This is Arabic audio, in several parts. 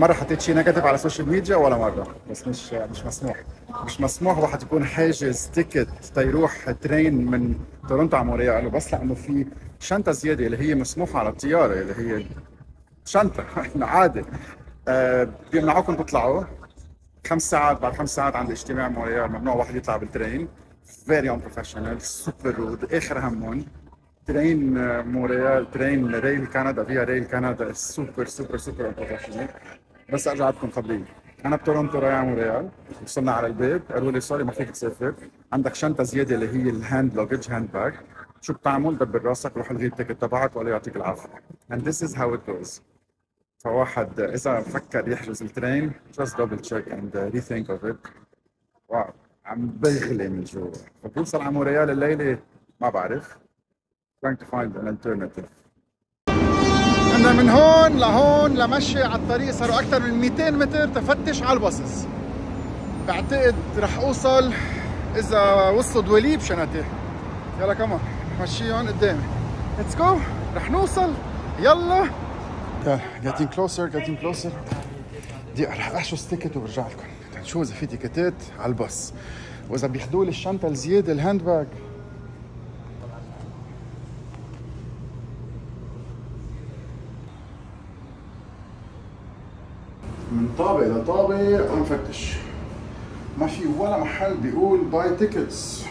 مرة حطيت شيء negative على ال social media ولا مرة؟ بس مش مش مسموح. مش مسموح واحد يكون حاجز ticket تيروح train من تورونتو على مونريال. وبس لأنه في شنطة زيادة اللي هي مسموحة على الطيارة اللي هي شنطة. عادي. آه بيمنعوكم تطلعوا. خمس ساعات بعد خمس ساعات عند اجتماع مونريال ممنوع واحد يطلع بال train very unprofessional super rude آخر همهم. train مونريال train Rail كندا Via Rail كندا super super super professional بس أرجع لكم خبريه أنا بتورونتو رايح على مونريال وصلنا على البيت. قالوا لي sorry ما فيك تسافر. عندك شنطة زيادة اللي هي ال hand luggage hand bag شو بتعمل؟ دبر راسك روح الغي ال ticket تبعك ولا يعطيك العافية. And this is how it goes. فواحد إذا فكر يحجز ال train just double check and rethink of it. wow عم بغلي من جوا. فبوصل على مونريال الليلة ما بعرف. Trying to find an alternative. عندنا من هون لهون لمشي على الطريق صاروا أكثر من 200 متر تفتش على ال buses. بعتقد رح أوصل إذا وصلوا دواليب شنطه يلا كمان مشيهم قدامي. let's go رح نوصل. يلا. يلا getting closer getting closer. دقيقة رح احجز ticket وبرجع لكم. نشوف إذا في تيكتات على الباص. وإذا بياخذوا لي الشنطة الزيادة ال hand bag من طابق لطابق عم فتش ما في ولا محل بيقول buy tickets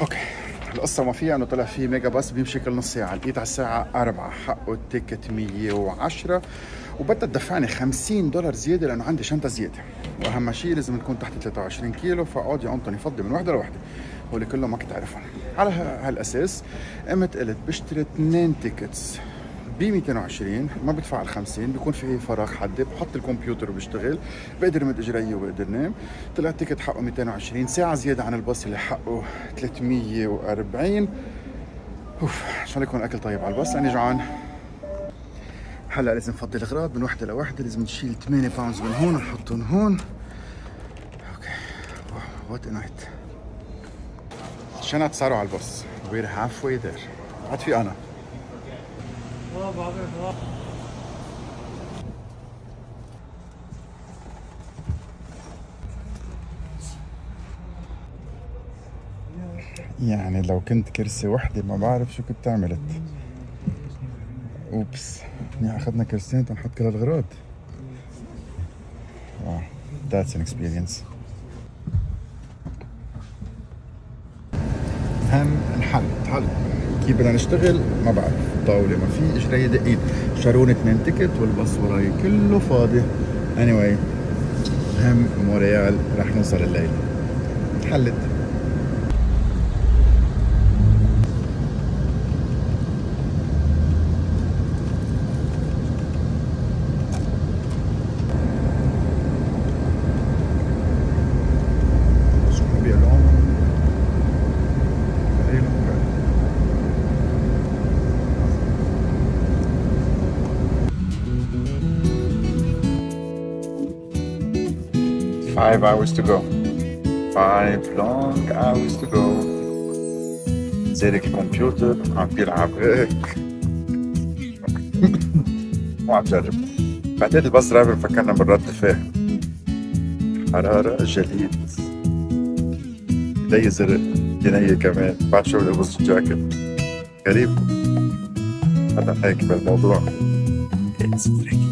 okay. القصة ما فيها إنه طلع في Megabus بيمشي كل نص ساعة، لقيت على الساعة 4 حقه ال ticket 110 وبدها تدفعني 50 دولار زيادة لأنه عندي شنطة زيادة، وأهم شيء لازم نكون تحت 23 كيلو فأقعد يا أنطوني فضي من وحدة لوحدة، هول كلهم ما كنت أعرفهم. على هالأساس قمت قلت بشتري اثنين tickets ب 220 ما بدفع ال 50 بيكون في فراغ حدي بحط الكمبيوتر وبشتغل بقدر مد اجري وبقدر نام طلع ال ticket حقه 220 ساعة زيادة عن الباص اللي حقه 340 أوف ان شاء الله يكون الأكل طيب على الباص؟ لاني جوعان. هلا لازم نفضي الاغراض من وحده لوحده لازم نشيل 8 pounds من هون ونحطهم هون. okay what next الشنط صاروا على الباص؟ we're half way there عاد في أنا. يعني لو كنت كرسي وحدة ما بعرف شو كنت عملت oops يعني أخذنا كرسيين تنحط كل الاغراض wow that's an experience هم انحل حل كيف بدنا نشتغل؟ ما بعرف. طاولة ما في اجري دقيق شارجوني اثنين ticket والباص وراي كله فاضي. Anyway هم مونريال رح نوصل الليل حلت. Five hours to go. Five long hours to go. زيرك الكمبيوتر عم بيلعب هيك مو عم جرب بعدين الباص درايفر فكرنا بالرد فاهم حرارة جليد ايدي زرق يني كمان بعد شو لبس جاكيت غريب هذا هيك بالموضوع It's freaking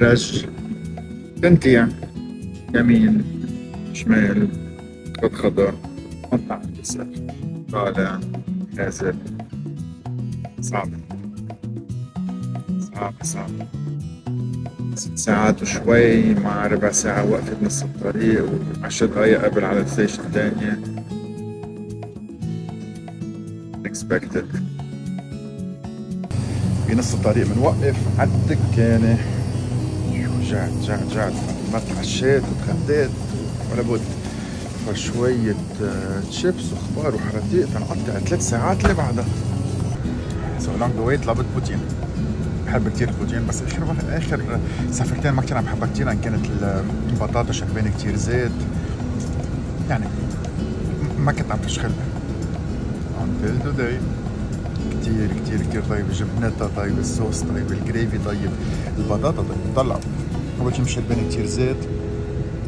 رج تنتيع يمين شمال خط خضر مطلع يسار. طالع نازل. صعب. صعب صعب. ست ساعات وشوي مع ربع ساعة وقفة بنص الطريق وعشر دقايق قبل على الستيشن الثانية expected بنص الطريق بنوقف على الدكانة جعت جعت جعت. ما تعشيت وتغديت ولا بد. فشوية تشيبس وخبار وحراتيق. تنقطع ثلاث ساعات اللي بعدها. so long wait لابد poutine. بحب كثير ال poutine بس آخر آخر سفرتين ما كثير عم بحبها كثير إن كانت البطاطا شربانه كثير زيت. يعني ما كنت عم تشخل until today. كثير كثير كثير طيب الجبنتا طيب الصوص طيب ال gravy طيب البطاطا طيب طلع شيء شربانه كثير زيت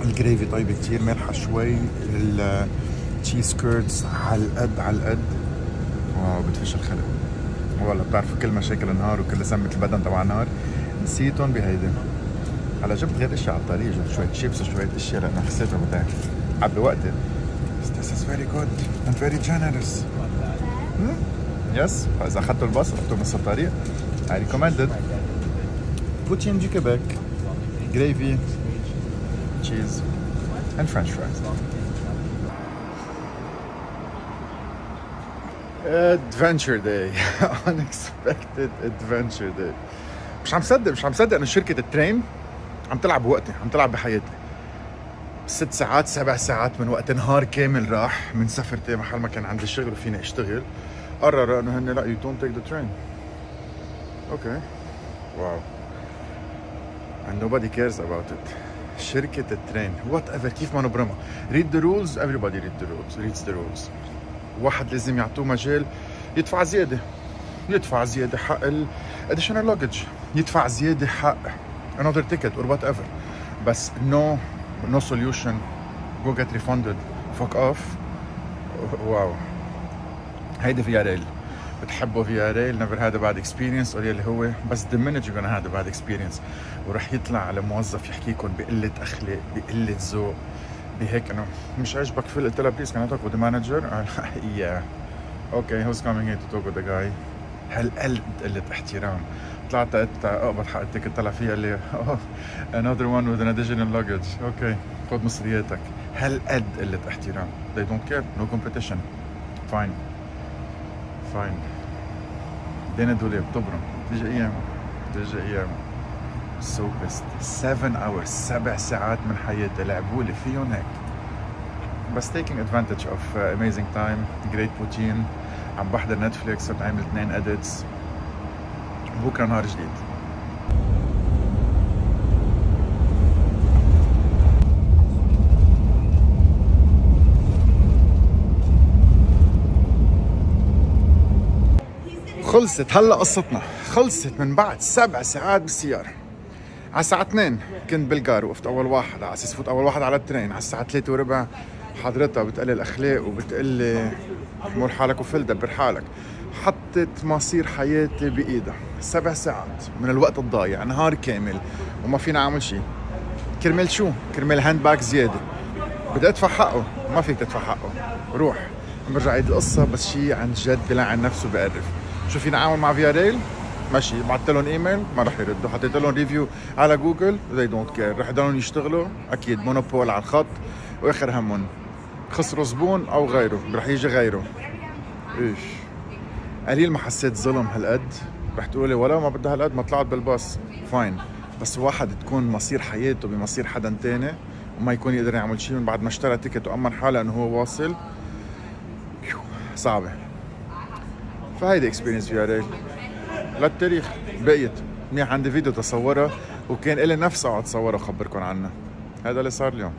ال gravy طيب كثير مالحه شوي ال cheese curds على القد على القد. wow بتفش الخلق. والله بتعرفوا كل مشاكل النهار وكل سمة البدن تبع النهار. نسيتهم بهيدي. هلا جبت غير اشياء على الطريق جبت شوية شيبس وشوية اشياء لأنه حسيتها بدي عبي وقتي. This is very good and very generous. يس فاذا أخذتوا الباص رحتوا نص الطريق. I recommended poutine du Québec gravy cheese and french fries. Adventure Day unexpected adventure day. مش عم صدق مش عم صدق إنه شركة الترين عم تلعب بوقتي عم تلعب بحياتي. ست ساعات سبع ساعات من وقت نهار كامل راح من سفرتي محل ما كان عندي شغل وفيني أشتغل. قرروا إنه هن لا you don't take the train okay wow and nobody cares about it. شركة ال train. whatever كيف ما نبرمها. read the rules everybody read the rules read the rules واحد لازم يعطوه مجال يدفع زيادة. يدفع زيادة حق ال additional يدفع زيادة حق another ticket or whatever بس no no solution go get refunded. Fuck off. wow هيدي VIA Rail بتحبوا rail never had a bad experience. قولي اللي هو بس the minute you had a bad experience. ورح يطلع على موظف يحكيكم بقلة أخلاق بقلة ذوق. بهيك إنه مش عاجبك في قلت لها please can talk with manager yeah okay who's coming to talk with جاي هالقلب قلة احترام. طلعت اقبض حق ال ticket طلع فيها. اللي اوه another one with an additional luggage. okay خذ مصرياتك. هالقد قلة احترام. They don't care. No competition. Fine. Fine then الدولاب بتبرم بتيجي أيام. بتيجي أيام. So pissed 7 hours. سبع ساعات من حياتي. لعبوا لي فيهم هيك. بس advantage of uh, amazing time. Great poutine. عم بحضر نتفليكس صرت عامل اثنين اديتس بكرة نهار جديد. خلصت. هلا قصتنا. خلصت من بعد سبع ساعات بالسيارة. على الساعة 2 كنت بال gare وقفت أول واحد على أساس فوت أول واحد على ال train. على الساعة 3 وربع حضرتها بتقلي الأخلاق وبتقلي حمول حالك وفل دبر حالك. حطت مصير حياتي بإيدها. سبع ساعات من الوقت الضايع نهار كامل وما فينا أعمل شيء كرمال شو؟ كرمال hand bag زيادة. بدي أدفع حقه ما فيك تدفع حقه روح. برجع عيد القصة بس شيء عن جد بلعن نفسه بقرف شو فينا اعمل مع VIA Rail. ماشي بعثت لهم إيميل ما رح يردوا. حطيت لهم review على Google. They don't care. رح يضلوا يشتغلوا. أكيد monopole على الخط. وآخر همهم خسروا زبون أو غيره. رح يجي غيره. إيش؟ قليل ما حسيت ظلم هالقد. رح تقولي ولا ما بدها هالقد ما طلعت بالباص. fine بس واحد تكون مصير حياته بمصير حدا تاني وما يكون يقدر يعمل شيء من بعد ما اشترى ticket وأمن حاله إنه هو واصل. صعبة. فهيدي experience VIA Rail للتاريخ بقيت. منيح عندي فيديو تصورها وكان إلي نفس أقعد اتصورها وخبركم عنها هذا اللي صار اليوم.